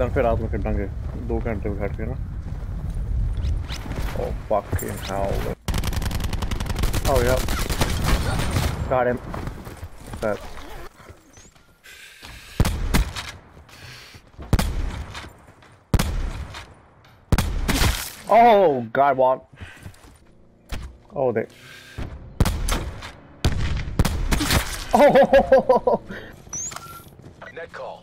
Sir फिर रात में फिटांगे दो घंटे बैठ के ना Oh fucking hell. Oh yeah. Got him. That. Oh god what? Oh they Oh Net call.